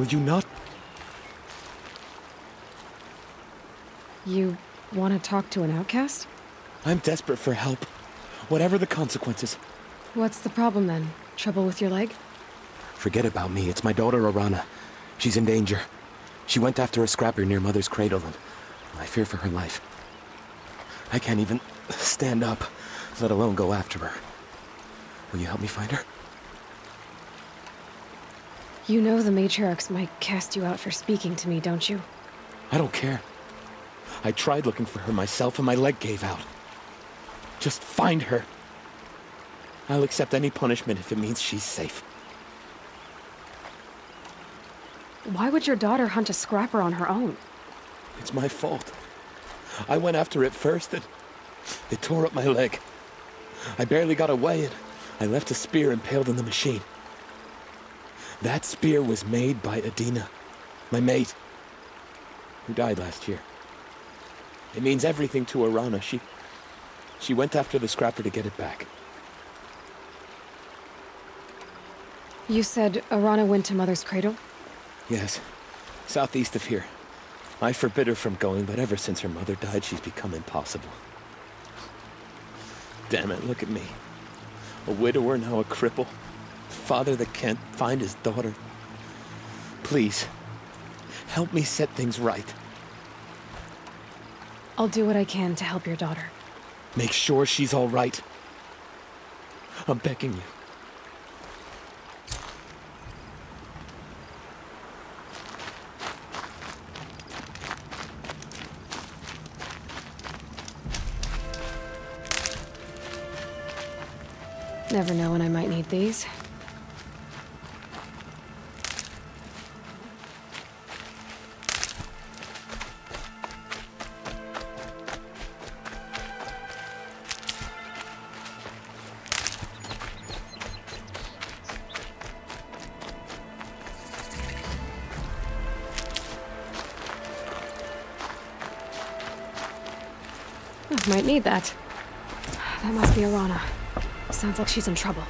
Will you not? You want to talk to an outcast? I'm desperate for help. Whatever the consequences. What's the problem then? Trouble with your leg? Forget about me. It's my daughter, Arana. She's in danger. She went after a scrapper near Mother's cradle, and I fear for her life. I can't even stand up, let alone go after her. Will you help me find her? You know the matriarchs might cast you out for speaking to me, don't you? I don't care. I tried looking for her myself and my leg gave out. Just find her. I'll accept any punishment if it means she's safe. Why would your daughter hunt a scrapper on her own? It's my fault. I went after it first and it tore up my leg. I barely got away and I left a spear impaled in the machine. That spear was made by Adina, my mate, who died last year. It means everything to Arana. She... she went after the scrapper to get it back. You said Arana went to Mother's cradle? Yes, southeast of here. I forbid her from going, but ever since her mother died, she's become impossible. Damn it, look at me. A widower, now a cripple. Father that can't find his daughter. Please, help me set things right. I'll do what I can to help your daughter. Make sure she's all right. I'm begging you. Never know when I might need these. Need that. That must be Arana. Sounds like she's in trouble.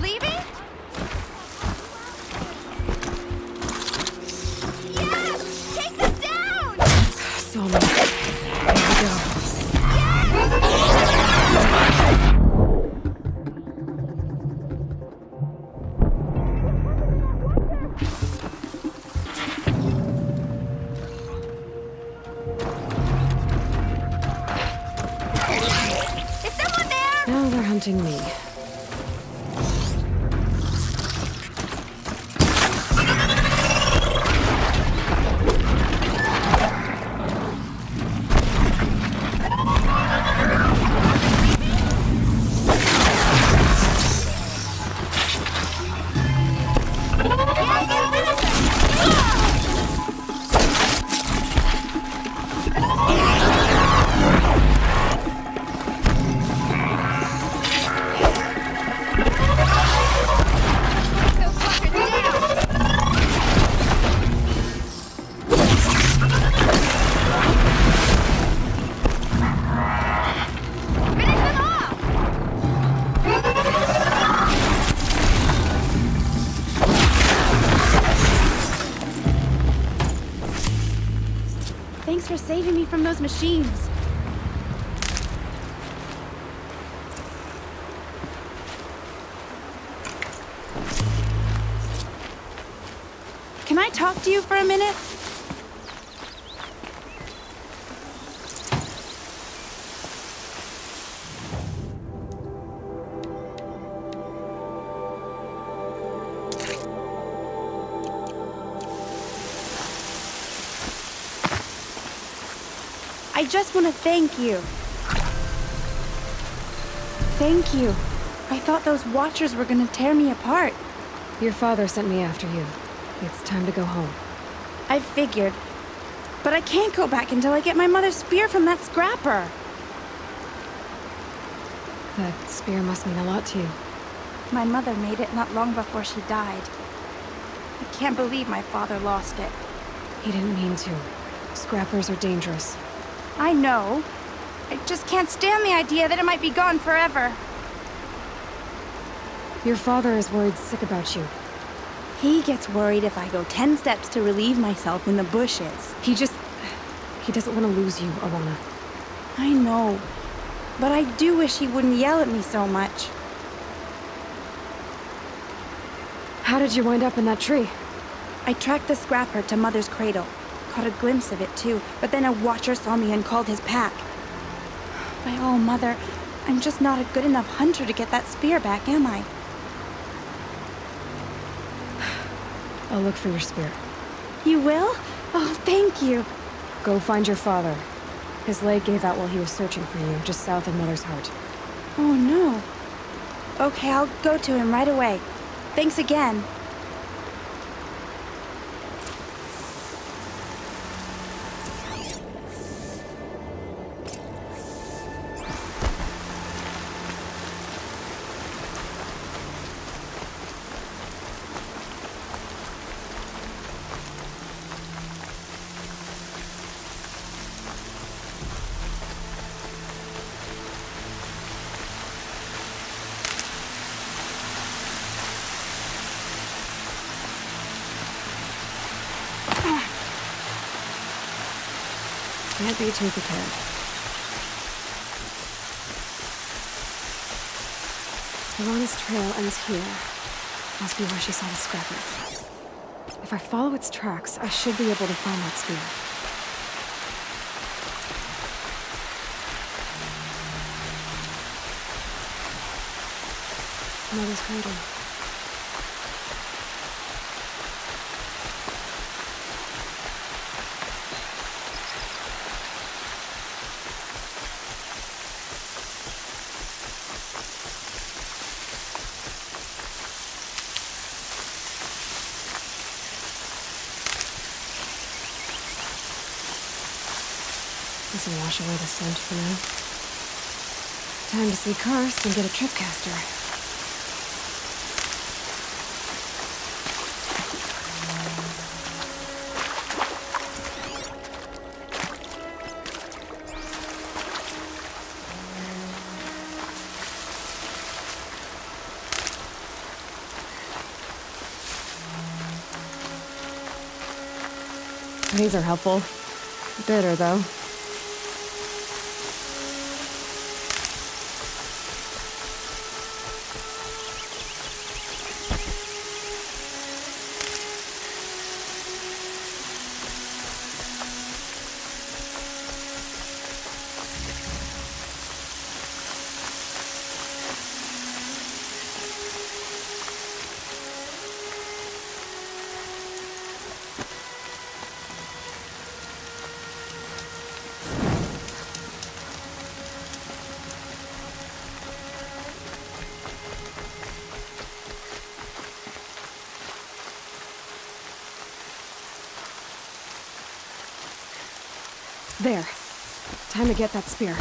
Leaving? Machines. Can I talk to you for a minute? I just want to thank you. Thank you. I thought those Watchers were gonna tear me apart. Your father sent me after you. It's time to go home. I figured. But I can't go back until I get my mother's spear from that scrapper. That spear must mean a lot to you. My mother made it not long before she died. I can't believe my father lost it. He didn't mean to. Scrappers are dangerous. I know. I just can't stand the idea that it might be gone forever. Your father is worried sick about you. He gets worried if I go ten steps to relieve myself in the bushes. He just... He doesn't want to lose you, Arana. I know. But I do wish he wouldn't yell at me so much. How did you wind up in that tree? I tracked the scrapper to Mother's cradle. Caught a glimpse of it too, but then a watcher saw me and called his pack. By all, Mother, I'm just not a good enough hunter to get that spear back, am I? I'll look for your spear. You will? Oh, thank you. Go find your father. His leg gave out while he was searching for you, just south of Mother's Heart. Oh, no. Okay, I'll go to him right away. Thanks again. Can't be too prepared. Arana's trail ends here. Must be where she saw the scrapper. If I follow its tracks, I should be able to find that spear. Mother's cradle. This will wash away the stench for now. Time to see Karst and get a tripcaster. These are helpful. Bitter, though. There. Time to get that spear.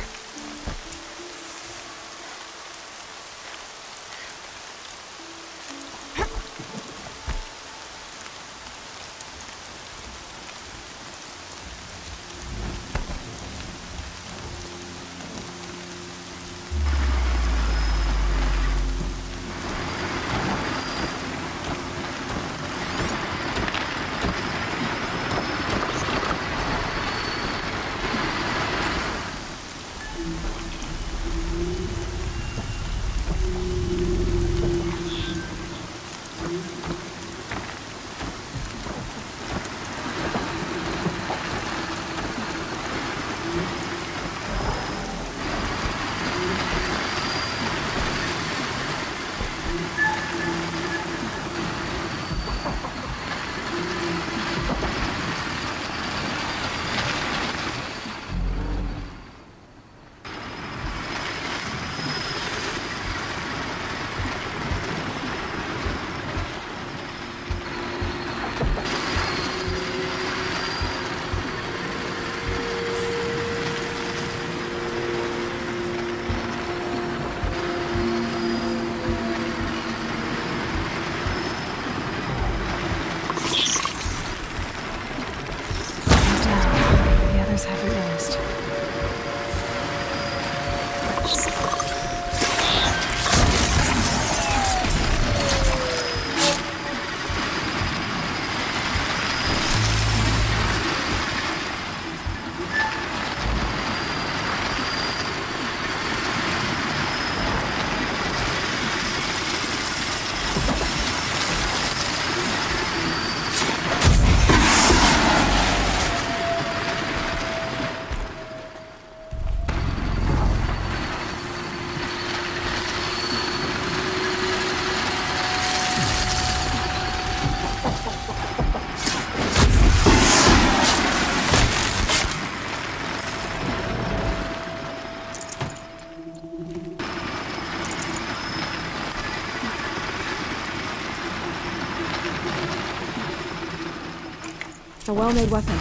A well-made weapon.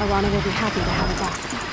Arana will be happy to have it back.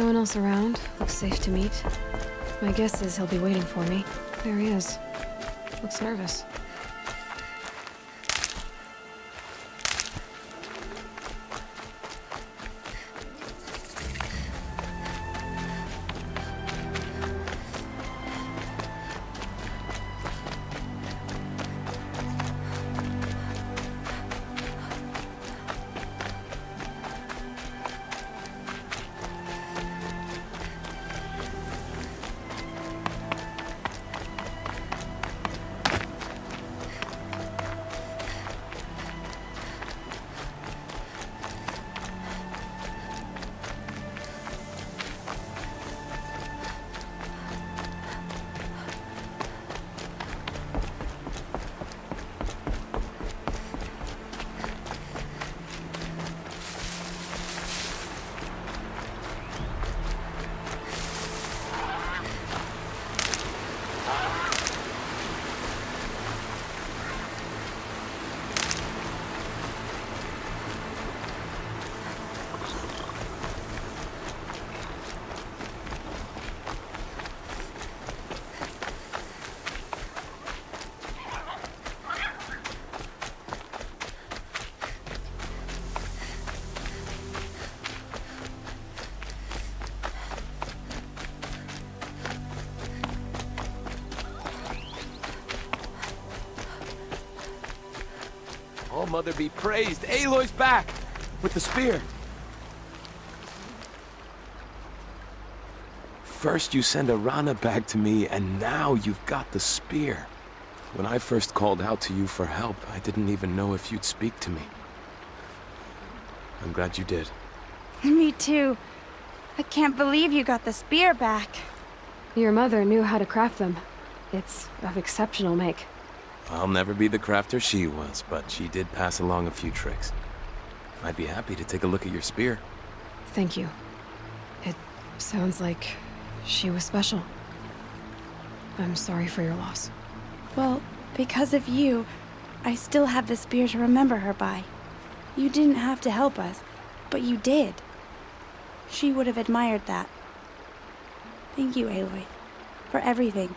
No one else around. Looks safe to meet. My guess is he'll be waiting for me. There he is. Looks nervous. Mother be praised. Aloy's back! With the spear. First you send Arana back to me, and now you've got the spear. When I first called out to you for help, I didn't even know if you'd speak to me. I'm glad you did. Me too. I can't believe you got the spear back. Your mother knew how to craft them. It's of exceptional make. I'll never be the crafter she was, but she did pass along a few tricks. I'd be happy to take a look at your spear. Thank you. It sounds like she was special. I'm sorry for your loss. Well, because of you, I still have the spear to remember her by. You didn't have to help us, but you did. She would have admired that. Thank you, Aloy, for everything.